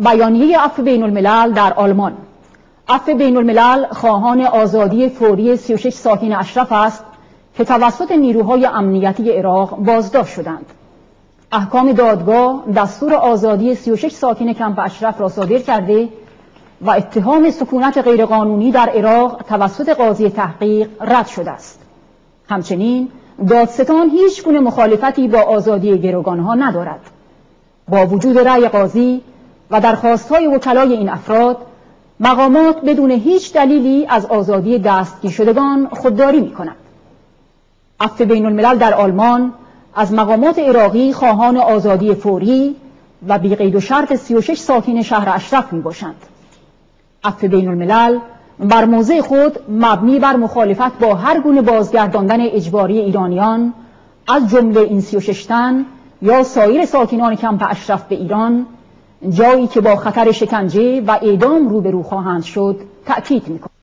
بیانیه عفو بین الملل در آلمان. عفو بین الملل خواهان آزادی فوری 36 ساکن اشرف است که توسط نیروهای امنیتی عراق بازداشت شدند. احکام دادگاه دستور آزادی 36 ساکن کمپ اشرف را صادر کرده و اتهام سکونت غیرقانونی در عراق توسط قاضی تحقیق رد شده است. همچنین دادستان هیچ گونه مخالفتی با آزادی گروگانها ندارد. با وجود رأی قاضی و درخواستهای وکلای این افراد مقامات بدون هیچ دلیلی از آزادی دستگیر شدگان خودداری می کند. عفو بین الملل در آلمان از مقامات عراقی خواهان آزادی فوری و بیقید و شرط 36 ساکن شهر اشرف می باشند. عفو بین الملل بر موضع خود مبنی بر مخالفت با هر گونه بازگرداندن اجباری ایرانیان از جمله این 36 تن یا سایر ساکنان کمپ اشرف به ایران جایی که با خطر شکنجه و اعدام روبرو خواهند شد تأکید می‌کنم.